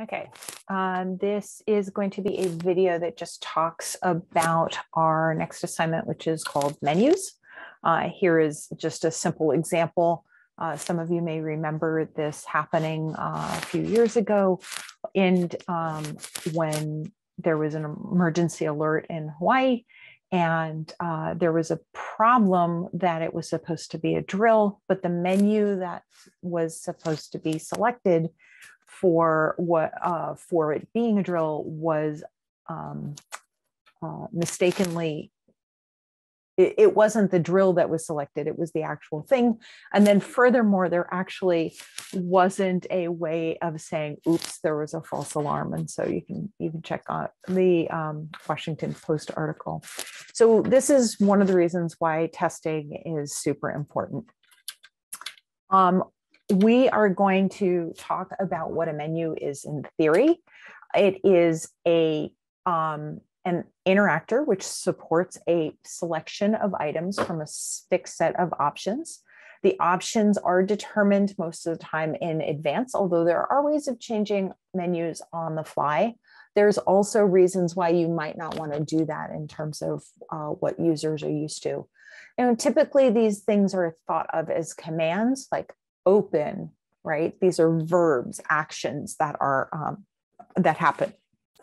Okay, um, this is going to be a video that just talks about our next assignment, which is called menus. Uh, here is just a simple example. Uh, some of you may remember this happening uh, a few years ago and um, when there was an emergency alert in Hawaii and uh, there was a problem that it was supposed to be a drill, but the menu that was supposed to be selected for what uh, for it being a drill was um, uh, mistakenly it, it wasn't the drill that was selected it was the actual thing. And then furthermore there actually wasn't a way of saying oops there was a false alarm. And so you can you can check on the um, washington post article. So this is one of the reasons why testing is super important. Um, we are going to talk about what a menu is in theory. It is a um, an interactor which supports a selection of items from a fixed set of options. The options are determined most of the time in advance, although there are ways of changing menus on the fly. There's also reasons why you might not want to do that in terms of uh, what users are used to. And typically, these things are thought of as commands like open, right? These are verbs, actions that are um, that happen,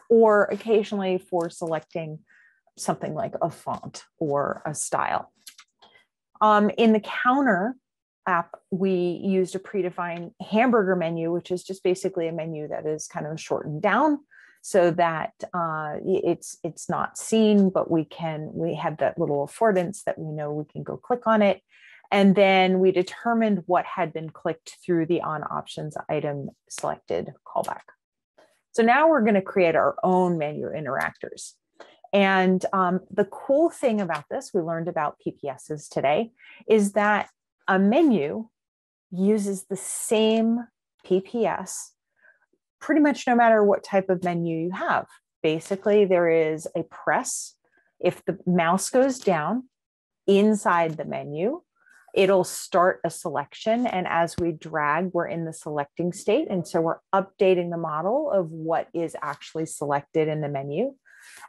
or occasionally for selecting something like a font or a style. Um, in the counter app, we used a predefined hamburger menu, which is just basically a menu that is kind of shortened down so that uh, it's it's not seen, but we can we have that little affordance that we know we can go click on it and then we determined what had been clicked through the on options item selected callback. So now we're going to create our own menu interactors. And um, the cool thing about this, we learned about PPSs today, is that a menu uses the same PPS pretty much no matter what type of menu you have. Basically, there is a press. If the mouse goes down inside the menu, it'll start a selection. And as we drag, we're in the selecting state. And so we're updating the model of what is actually selected in the menu.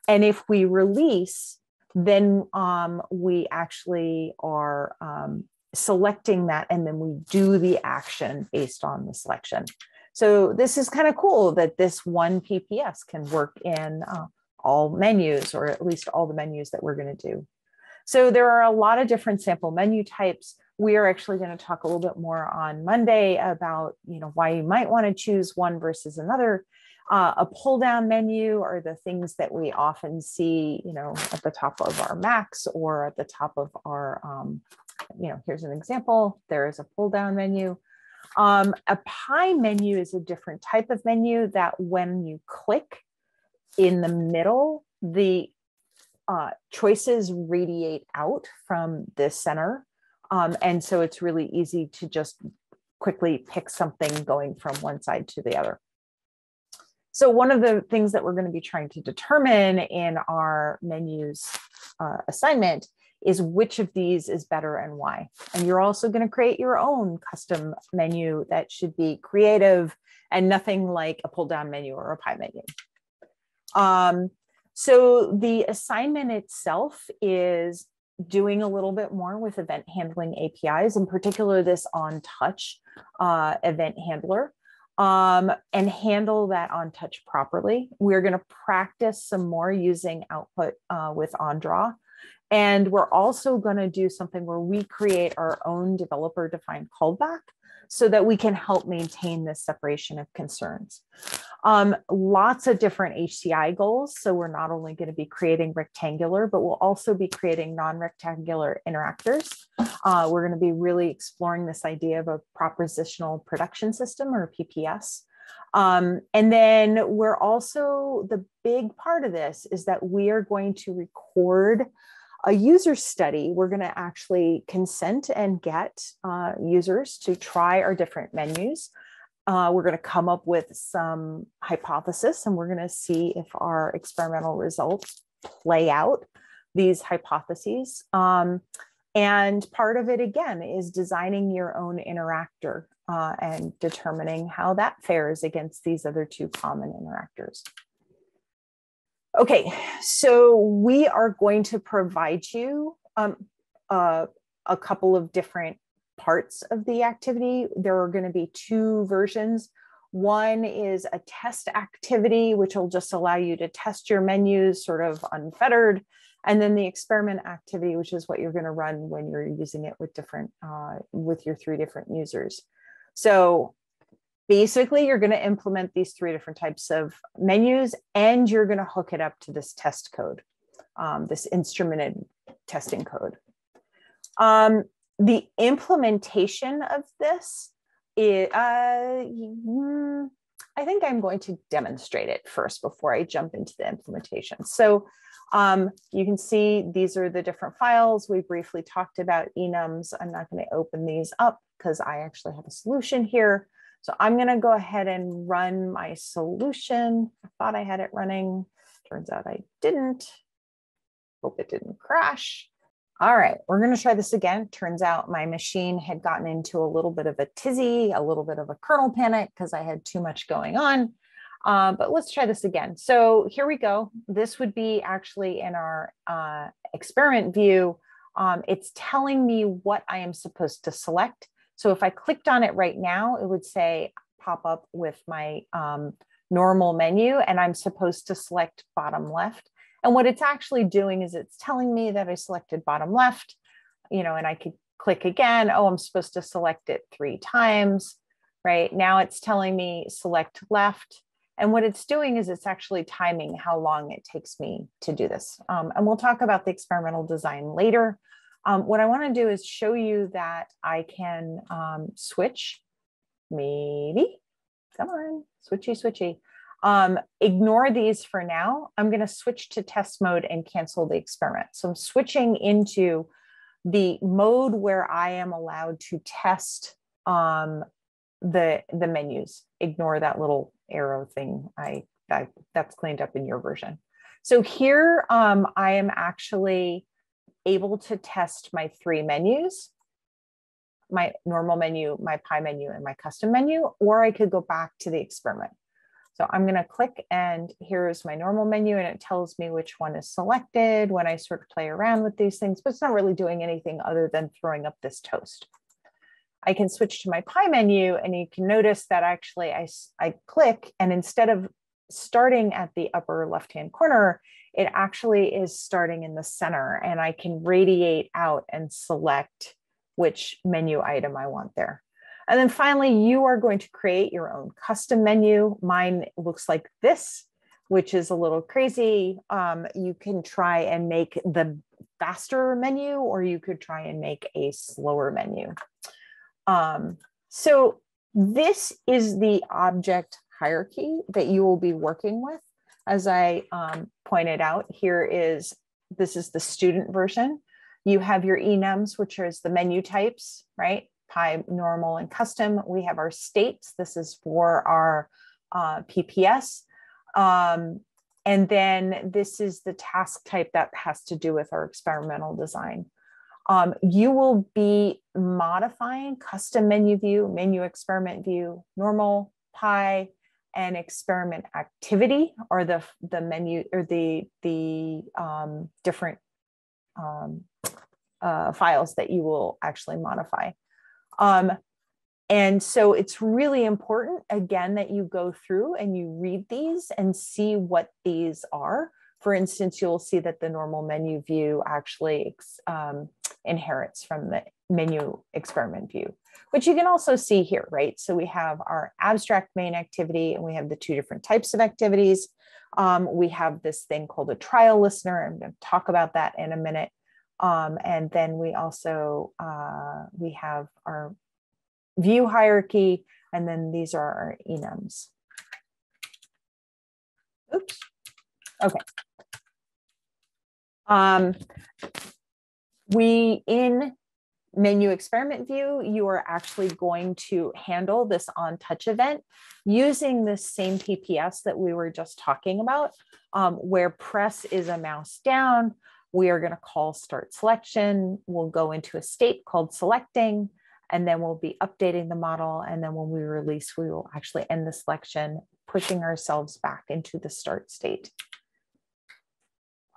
And if we release, then um, we actually are um, selecting that and then we do the action based on the selection. So this is kind of cool that this one PPS can work in uh, all menus or at least all the menus that we're going to do. So there are a lot of different sample menu types. We are actually going to talk a little bit more on Monday about, you know, why you might want to choose one versus another. Uh, a pull down menu are the things that we often see, you know, at the top of our Macs or at the top of our, um, you know, here's an example. There is a pull down menu. Um, a pie menu is a different type of menu that when you click in the middle, the uh, choices radiate out from the center. Um, and so it's really easy to just quickly pick something going from one side to the other. So one of the things that we're going to be trying to determine in our menus uh, assignment is which of these is better and why. And you're also going to create your own custom menu that should be creative and nothing like a pull down menu or a pie menu. Um, so the assignment itself is doing a little bit more with event handling APIs, in particular this on touch uh, event handler, um, and handle that on touch properly. We're going to practice some more using output uh, with OnDraw. And we're also going to do something where we create our own developer defined callback so that we can help maintain this separation of concerns. Um, lots of different HCI goals. So we're not only going to be creating rectangular, but we'll also be creating non-rectangular interactors. Uh, we're going to be really exploring this idea of a propositional production system or PPS. Um, and then we're also, the big part of this is that we are going to record a user study, we're going to actually consent and get uh, users to try our different menus. Uh, we're going to come up with some hypothesis and we're going to see if our experimental results play out these hypotheses. Um, And part of it, again, is designing your own interactor uh, and determining how that fares against these other two common interactors. Okay, so we are going to provide you um, uh, a couple of different parts of the activity. There are going to be two versions. One is a test activity, which will just allow you to test your menus sort of unfettered. And then the experiment activity, which is what you're going to run when you're using it with different, uh, with your three different users. So basically you're going to implement these three different types of menus and you're going to hook it up to this test code, um, this instrumented testing code. Um, the implementation of this, is, uh, I think I'm going to demonstrate it first before I jump into the implementation. So um, you can see these are the different files. We briefly talked about enums. I'm not going to open these up because I actually have a solution here. So I'm going to go ahead and run my solution. I thought I had it running. Turns out I didn't. Hope it didn't crash. All right, we're going to try this again. Turns out my machine had gotten into a little bit of a tizzy, a little bit of a kernel panic because I had too much going on. Um, but let's try this again. So here we go. This would be actually in our uh, experiment view. Um, it's telling me what I am supposed to select. So if I clicked on it right now, it would say pop up with my um, normal menu and I'm supposed to select bottom left. And what it's actually doing is it's telling me that I selected bottom left, you know, and I could click again. Oh, I'm supposed to select it three times, right? Now it's telling me select left. And what it's doing is it's actually timing how long it takes me to do this. Um, and we'll talk about the experimental design later. Um, what I want to do is show you that I can um, switch, maybe, come on, switchy, switchy. Um, ignore these for now. I'm going to switch to test mode and cancel the experiment. So I'm switching into the mode where I am allowed to test um, the the menus. Ignore that little arrow thing. I that that's cleaned up in your version. So here um, I am actually able to test my three menus, my normal menu, my pie menu, and my custom menu, or I could go back to the experiment. So I'm going to click and here's my normal menu and it tells me which one is selected when I sort of play around with these things, but it's not really doing anything other than throwing up this toast. I can switch to my pie menu and you can notice that actually I, I click and instead of starting at the upper left-hand corner, it actually is starting in the center and I can radiate out and select which menu item I want there. And then finally, you are going to create your own custom menu. Mine looks like this, which is a little crazy. Um, you can try and make the faster menu, or you could try and make a slower menu. Um, so this is the object hierarchy that you will be working with. As I um, pointed out, here is, this is the student version. You have your enums, which is the menu types, right? Pie, normal, and custom. We have our states. This is for our uh, PPS. Um, and then this is the task type that has to do with our experimental design. Um, you will be modifying custom menu view, menu experiment view, normal, pie, and experiment activity or the the menu or the the um, different um, uh, files that you will actually modify. Um, and so it's really important again that you go through and you read these and see what these are. For instance, you'll see that the normal menu view actually um, inherits from the menu experiment view, which you can also see here, right? So we have our abstract main activity and we have the two different types of activities. Um, we have this thing called a trial listener. I'm going to talk about that in a minute. Um, and then we also, uh, we have our view hierarchy, and then these are our enums. Oops. Okay. Um, we in menu experiment view, you are actually going to handle this on touch event using this same PPS that we were just talking about, um, where press is a mouse down, we are going to call start selection. We'll go into a state called selecting, and then we'll be updating the model. And then when we release, we will actually end the selection, pushing ourselves back into the start state.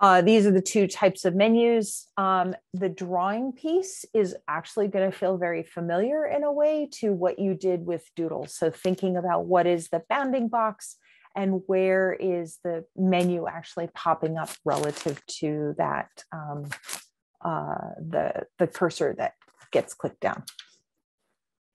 Uh, these are the two types of menus. Um, the drawing piece is actually going to feel very familiar in a way to what you did with Doodle. So thinking about what is the bounding box and where is the menu actually popping up relative to that, um, uh, the, the cursor that gets clicked down.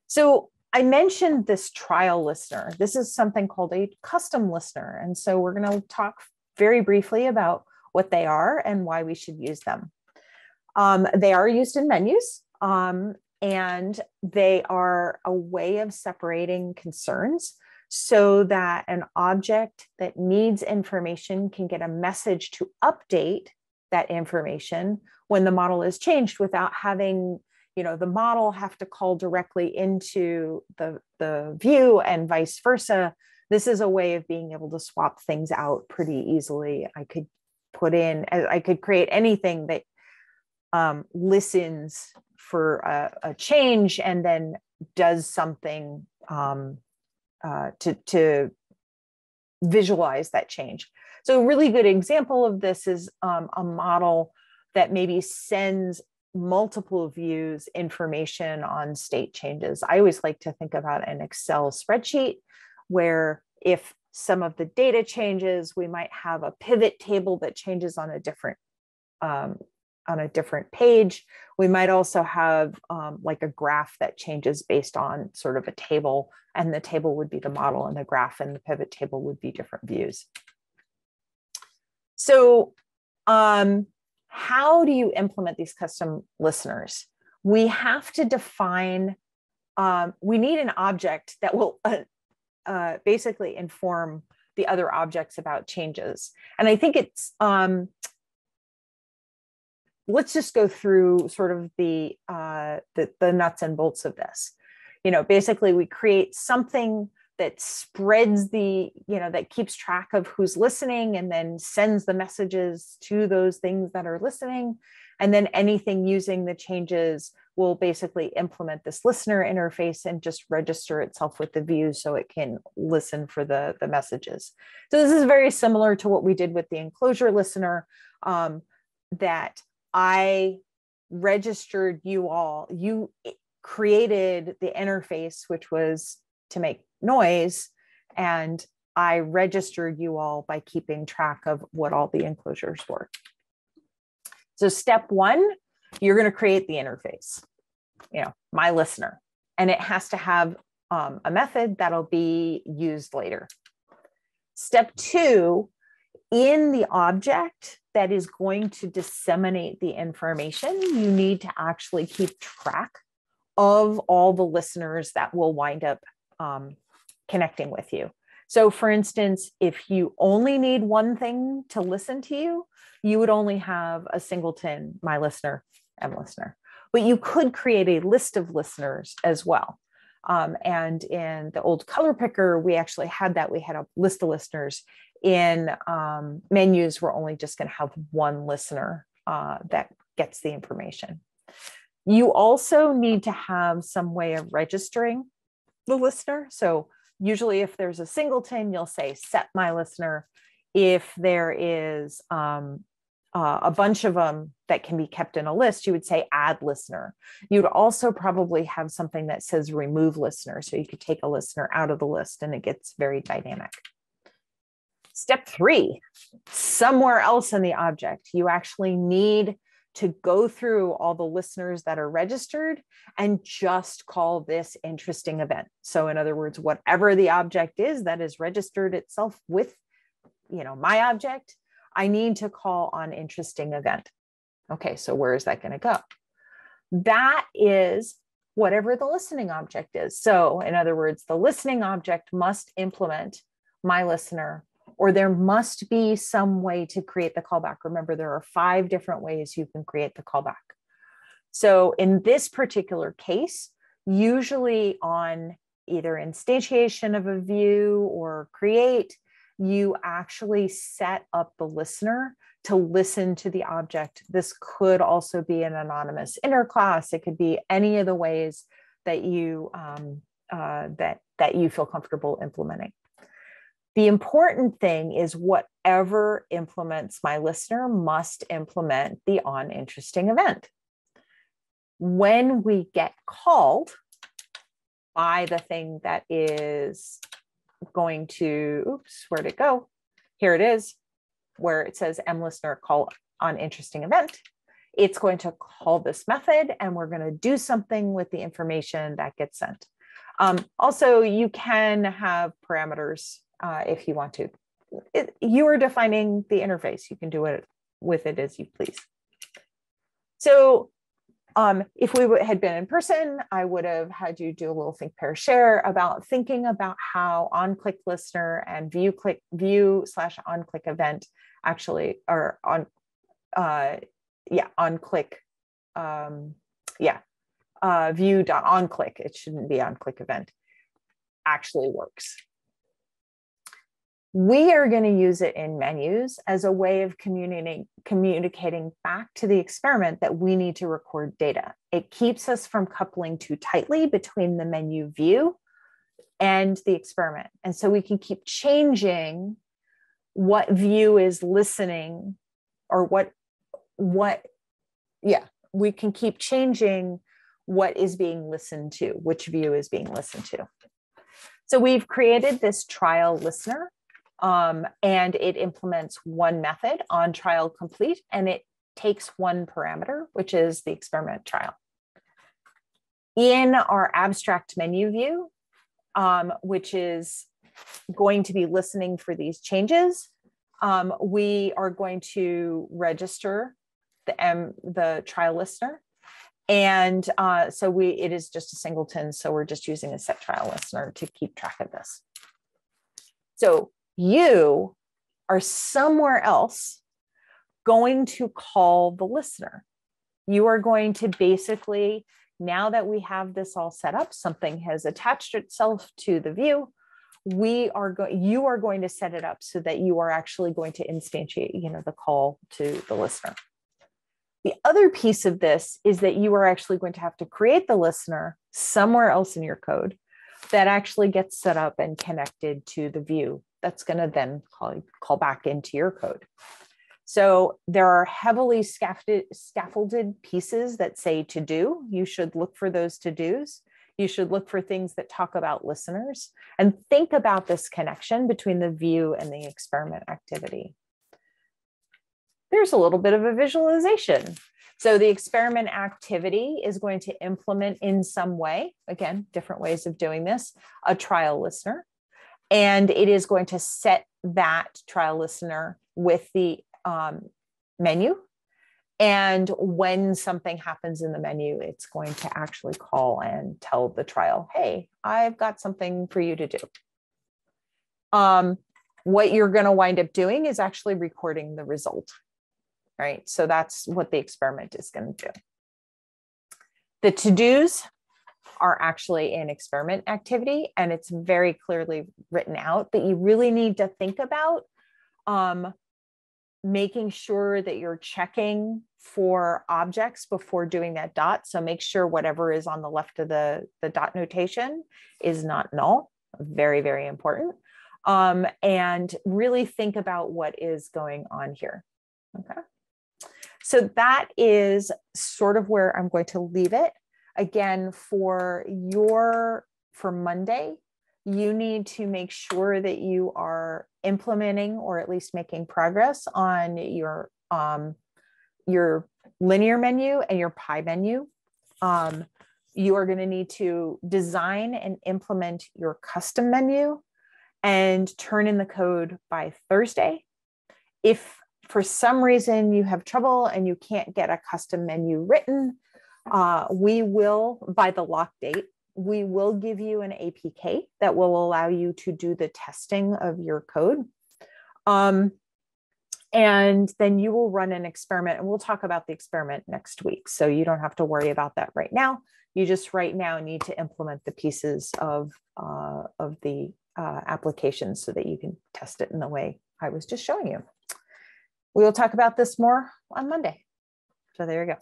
So I mentioned this trial listener. This is something called a custom listener. And so we're going to talk very briefly about what they are and why we should use them. Um, they are used in menus um, and they are a way of separating concerns so that an object that needs information can get a message to update that information when the model is changed without having you know the model have to call directly into the the view and vice versa this is a way of being able to swap things out pretty easily i could put in i could create anything that um, listens for a, a, change and then does something um, uh, to, to visualize that change. So a really good example of this is um, a model that maybe sends multiple views information on state changes. I always like to think about an excel spreadsheet where if some of the data changes. We might have a pivot table that changes on a different um, on a different page. We might also have um, like a graph that changes based on sort of a table, and the table would be the model, and the graph and the pivot table would be different views. So, um, how do you implement these custom listeners? We have to define. Um, we need an object that will uh, uh, basically inform the other objects about changes. And I think it's, um, let's just go through sort of the, uh, the, the nuts and bolts of this. You know, basically we create something that spreads the, you know, that keeps track of who's listening and then sends the messages to those things that are listening. And then anything using the changes will basically implement this listener interface and just register itself with the view so it can listen for the, the messages. So this is very similar to what we did with the enclosure listener um, that I registered you all, you created the interface, which was to make noise. And I registered you all by keeping track of what all the enclosures were. So step one you're going to create the interface, you know, my listener, and it has to have um, a method that'll be used later. Step two, in the object that is going to disseminate the information, you need to actually keep track of all the listeners that will wind up um, connecting with you. So, for instance, if you only need one thing to listen to you, you would only have a singleton, my listener, M listener. But you could create a list of listeners as well. Um, and in the old color picker, we actually had that. We had a list of listeners. In um, menus, we're only just going to have one listener uh, that gets the information. You also need to have some way of registering the listener. So usually if there's a singleton, you'll say set my listener. If there is um, uh, a bunch of them that can be kept in a list, you would say add listener. You'd also probably have something that says remove listener. So you could take a listener out of the list and it gets very dynamic. Step three, somewhere else in the object, you actually need to go through all the listeners that are registered and just call this interesting event. So in other words, whatever the object is that is registered itself with, you know, my object, I need to call on interesting event. Okay, so where is that going to go? That is whatever the listening object is. So, in other words, the listening object must implement my listener, or there must be some way to create the callback. Remember, there are five different ways you can create the callback. So, in this particular case, usually on either instantiation of a view or create, you actually set up the listener to listen to the object. This could also be an anonymous inner class. It could be any of the ways that you um, uh, that that you feel comfortable implementing. The important thing is whatever implements my listener must implement the on interesting event. When we get called by the thing that is going to, oops, where'd it go? Here it is, where it says M listener call on interesting event. It's going to call this method and we're going to do something with the information that gets sent. Um, also, you can have parameters uh, if you want to. It, you are defining the interface. You can do it with it as you please. So um, if we had been in person, I would have had you do a little think pair share about thinking about how on click listener and view click view slash on click event actually are on uh, yeah on click um, yeah uh, view dot on click it shouldn't be on click event. Actually works we are going to use it in menus as a way of communicating communicating back to the experiment that we need to record data. It keeps us from coupling too tightly between the menu view and the experiment. And so we can keep changing what view is listening or what what yeah, we can keep changing what is being listened to, which view is being listened to. So we've created this trial listener um, and it implements one method on trial complete and it takes one parameter, which is the experiment trial. In our abstract menu view, um, which is going to be listening for these changes, um, we are going to register the M, the trial listener. And uh, so we it is just a singleton. So we're just using a set trial listener to keep track of this. So you are somewhere else going to call the listener. You are going to basically, now that we have this all set up, something has attached itself to the view. We are going, you are going to set it up so that you are actually going to instantiate, you know, the call to the listener. The other piece of this is that you are actually going to have to create the listener somewhere else in your code that actually gets set up and connected to the view that's going to then call, call back into your code. So there are heavily scaffolded, scaffolded pieces that say to do. You should look for those to dos. You should look for things that talk about listeners and think about this connection between the view and the experiment activity. There's a little bit of a visualization. So the experiment activity is going to implement in some way, again, different ways of doing this, a trial listener and it is going to set that trial listener with the um, menu. And when something happens in the menu, it's going to actually call and tell the trial, hey, I've got something for you to do. Um, what you're going to wind up doing is actually recording the result, right? So that's what the experiment is going to do. The to dos are actually an experiment activity and it's very clearly written out that you really need to think about um, making sure that you're checking for objects before doing that dot. So make sure whatever is on the left of the the dot notation is not null. Very very important. Um, and really think about what is going on here. Okay. So that is sort of where i'm going to leave it again for your for monday you need to make sure that you are implementing or at least making progress on your um, your linear menu and your pie menu. Um, you are going to need to design and implement your custom menu and turn in the code by thursday. If for some reason you have trouble and you can't get a custom menu written uh, we will, by the lock date, we will give you an APK that will allow you to do the testing of your code. Um, and then you will run an experiment, and we'll talk about the experiment next week. So you don't have to worry about that right now. You just right now need to implement the pieces of, uh, of the uh, application so that you can test it in the way I was just showing you. we will talk about this more on Monday. So there you go.